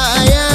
I am.